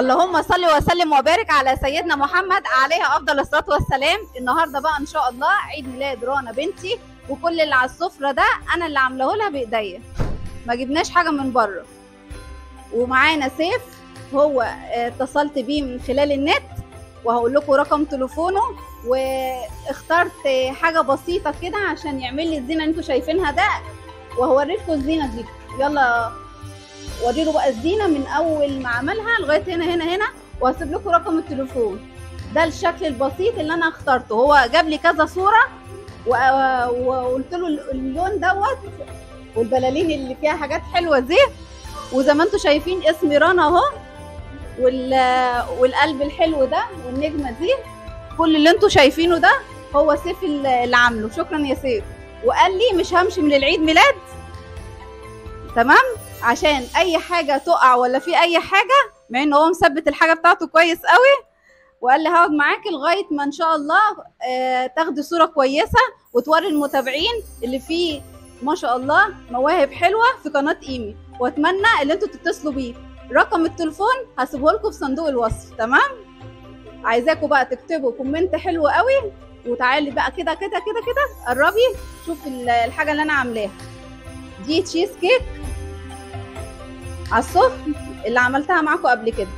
اللهم صل وسلم وبارك على سيدنا محمد عليه أفضل الصلاة والسلام. النهارده بقى إن شاء الله عيد ميلاد رنا بنتي وكل اللي على السفرة ده أنا اللي عاملاه لها بإيديا. ما جبناش حاجة من بره. ومعانا سيف هو اتصلت بيه من خلال النت وهقول لكم رقم تليفونه واخترت حاجة بسيطة كده عشان يعمل لي الزينة اللي أنتوا شايفينها ده وهوريكم الزينة دي. يلا. وريله بقى الزينة من أول ما عملها لغاية هنا هنا هنا وهسيب لكم رقم التليفون. ده الشكل البسيط اللي أنا اخترته. هو جاب لي كذا صورة وقلت له اللون دوت والبلالين اللي فيها حاجات حلوة دي. وزي ما أنتم شايفين اسم رنا اهو وال... والقلب الحلو ده والنجمة دي. كل اللي أنتم شايفينه ده هو سيف اللي عامله. شكرا يا سيف. وقال لي مش همشي من العيد ميلاد. تمام؟ عشان أي حاجة تقع ولا في أي حاجة مع ان هو مثبت الحاجة بتاعته كويس قوي. وقال لي هقعد معاكي لغاية ما إن شاء الله آه، تاخدي صورة كويسة وتوري المتابعين اللي فيه ما شاء الله مواهب حلوة في قناة إيمي. وأتمنى ان أنتوا تتصلوا بيه. رقم التليفون هسيبه لكم في صندوق الوصف تمام؟ عايزاكم بقى تكتبوا comment حلو قوي وتعالي بقى كده كده كده كده قربي شوف ال- الحاجة اللي أنا عاملاها. دي تشيز كيك على السخن اللي عملتها معاكم قبل كده.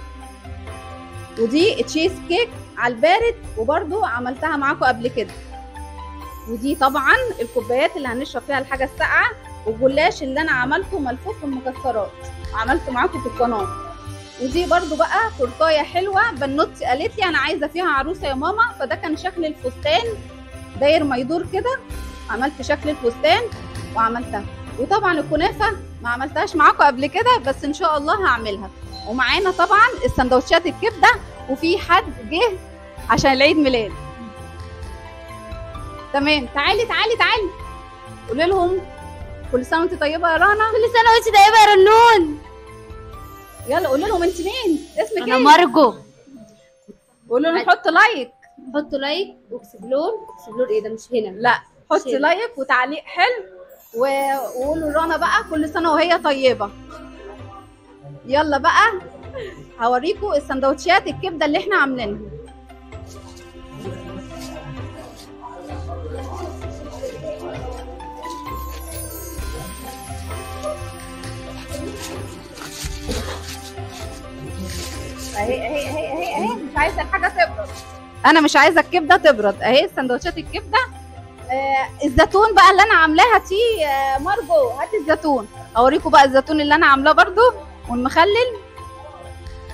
ودي تشيز كيك على البارد وبرده عملتها معاكم قبل كده. ودي طبعا الكوبايات اللي هنشرب فيها الحاجة الساقعة والجلاش اللي أنا عملته ملفوف بالمكسرات. عملته معاكم في القناة. ودي برضو بقى تورتاية حلوة بنوتي قالت لي أنا عايزة فيها عروسة يا ماما. فده كان شكل الفستان. داير ما يدور كده. عملت شكل الفستان وعملتها. وطبعا الكنافة ما عملتهاش معاكم قبل كده بس إن شاء الله هعملها. ومعانا طبعا السندوتشات الكبدة وفي حد جه عشان العيد ميلاد. تمام. تعالي تعالي تعالي. قولي لهم كل سنة وأنت طيبة يا رنا. كل سنة وأنت طيبة يا رنون. يلا قولي لهم أنت مين؟ اسمك إيه؟ مارجو. قولوا لهم حط like. حطوا like و explore explore إيه ده؟ مش هنا. لا حطي. like وتعليق حلو. وقولوا لرنا بقى كل سنة وهي طيبة. يلا بقى هوريكم السندوتشات الكبدة اللي إحنا عاملينها. اهي اهي اهي اهي مش عايزة الحاجة تبرد. أنا مش عايزة الكبدة تبرد. أهي سندوتشات الكبدة. آه الزيتون بقى اللي أنا عاملاها تي آه مارجو هاتي الزيتون. اوريكم بقى الزيتون اللي أنا عاملاه برضو والمخلل.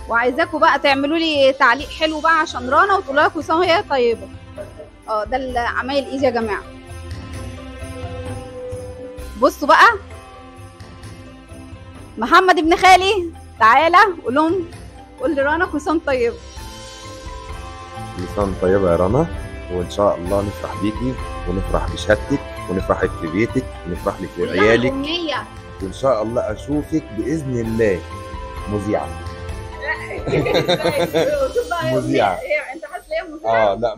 وعايزاكم بقى تعملوا لي تعليق حلو بقى عشان رنا وتقولوا لها كل سنه وهي طيبة. آه ده العمايل إيد يا جماعة. بصوا بقى. محمد ابن خالي تعالى قول لهم قول سنة وأنت طيبة. وأنت طيبة يا رنا وإن شاء الله نفرح بيكي. ونفرح بشهادتك ونفرح لك في بيتك ونفرح لك في عيالك. وإن شاء الله أشوفك بإذن الله. مذيعة. أمنية. إيه، أنت حاسس مذيعة؟ آه لا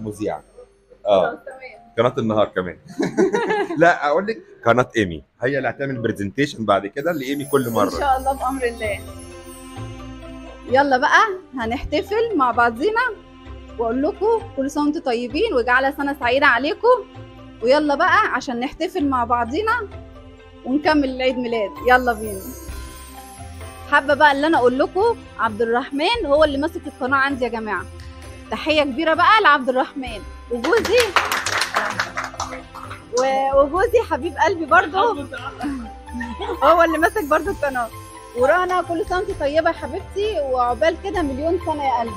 خلاص، تمام. قناة النهار كمان. لا أقول لك قناة إيمي. هي اللي هتعمل برزنتيشن بعد كده لإيمي كل إن مرة شاء الله بأمر الله. يلا بقى هنحتفل مع بعضينا وأقول لكم كل سنة وأنتم طيبين وجعلها سنة سعيده عليكم. ويلا بقى عشان نحتفل مع بعضينا ونكمل العيد ميلاد. يلا بينا. حابة بقى اللي أنا أقول لكم عبد الرحمن هو اللي ماسك القناة عندي يا جماعة. تحية كبيرة بقى لعبد الرحمن. وجوزي. وجوزي حبيب قلبي برضه هو اللي ماسك برضه القناة. ورانا كل سنة وأنت طيبة يا حبيبتي. وعقبال كده مليون سنة يا قلبي.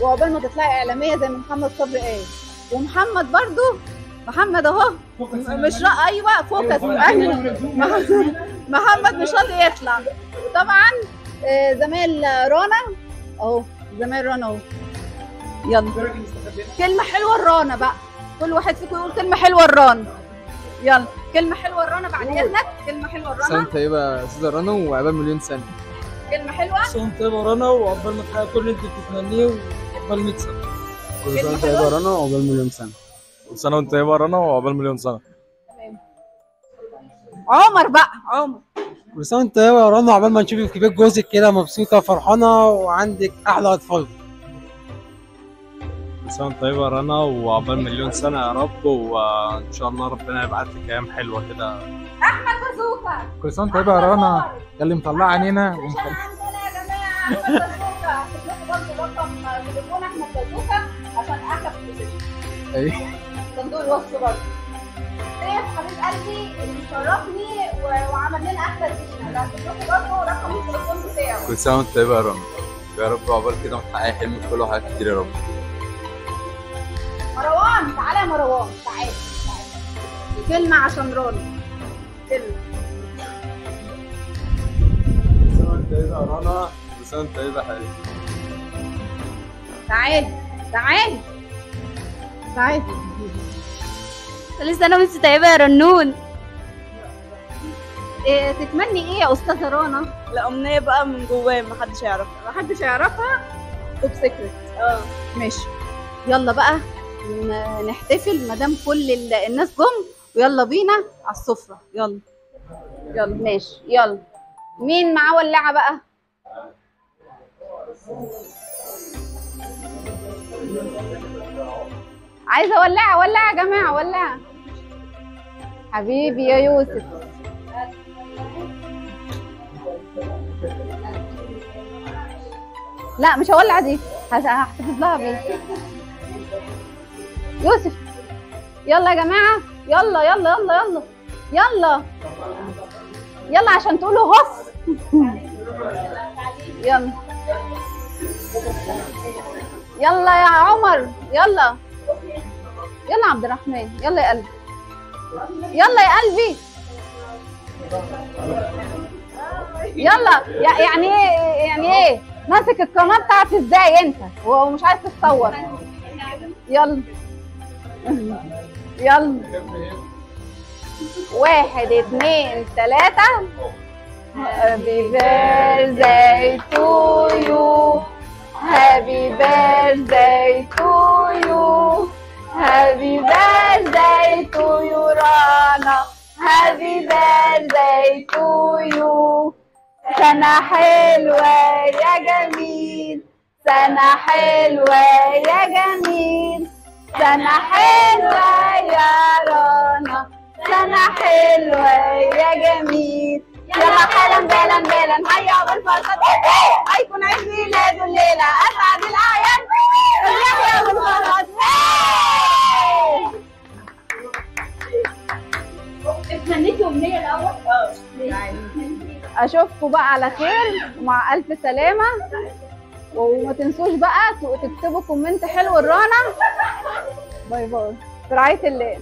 وعقبال ما تطلعي إعلامية زي ما محمد صبري قال. ومحمد برضه محمد اهو. مش رأ... أيوه فوكس. أيوة. محمد مش راضي يطلع. وطبعا آه، زميل رنا أهو زميل رنا أهو. يلا. كلمة حلوة لرانا بقى. كل واحد فيكم يقول كلمة حلوة لرانا يلا. كلمة حلوة لرانا بعد إذنك. كلمة حلوة سنة لرانا طيبة يا أستاذة رنا وعقبال مليون سنة. كلمة حلوة. سنة طيبة رنا وعقبال ما تحقق كل اللي انت بتتمنيه وعقبال 100 سنة. كل سنة طيبة رنا وعقبال مليون سنة. كل سنة وانت طيبة رنا وعقبال مليون سنة عمر بقى عمر كل سنه وانت طيبه يا رنا عقبال ما نشوفك في بيت جوزك كده مبسوطه وفرحانه وعندك أحلى اطفال كل سنة وانت طيبة يا رنا وعقبال مليون سنة يا رب وإن شاء الله ربنا يبعت لك أيام حلوة كده بازوكا كل سنه وانت طيبه يا رنا اللي مطلع عينينا ومخلي عندنا يا جماعة احمد بازوكا هكتب لكم برضه رقم تليفون احمد بازوكا عشان اخد فلوسك إيه صندوق الوصف برضه. سيف حبيب قلبي اللي شرفني وعمل لنا أحلى زينه ده لكم برضه رقم التليفون بتاعه. كل سنة وأنت طيبة يا رنا يا رب عقبال كده وتحققي حلمك كله وحاجات كتير يا رب. مروان تعالى يا مروان. تعالى كلمه عشان روني كلمه كل سنة وأنت طيبة يا رنا كل سنة وأنت طيبة يا حبيبي. تعالي تعالي تعالي كل سنة وانت طيبة يا رنون. إيه تتمني إيه يا أستاذة رنا؟ لا أمنية بقى من جوايا محدش يعرفها. محدش يعرفها؟ top secret آه. ماشي. يلا بقى نحتفل ما دام كل ال- الناس جم ويلا بينا على السفرة. يلا. يلا. ماشي. يلا. مين معاه ولاعة بقى؟ عايزة ولاعه ولاعه يا جماعة ولاعه حبيبي يا يوسف. لا مش هولع دي. هحتفظ لها بيه يوسف. يلا يا جماعة. يلا يلا يلا يلا. يلا. يلا عشان تقولوا هص يلا. يلا يا عمر. يلا. يلا عبد الرحمن يلا يا قلبي. يلا يا قلبي. يلا يع- يعني إيه يعني إيه؟ ماسك القناة بتاعتي إزاي انت؟ ومش عايز تتصور. يلا. يلا. واحد اتنين تلاتة. Happy birthday to you. Happy birthday to you. Happy birthday to you Rana Happy birthday to you سنة حلوة يا جميل. سنة حلوة يا جميل. سنة حلوة يا رنا. سنة حلوة يا جميل. يلا حالا بالا بالا هيا بالفرحة هيكون عيد ميلاده الليلة. أسعد الأعياد. يحيى بالفرحة اتمنيتي أمنية الأول؟ اشوفكم بقى على خير ومع ألف سلامة. وما تنسوش بقى تكتبوا comment حلو لرانا bye bye. في رعاية الله.